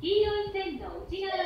黄色い線の内側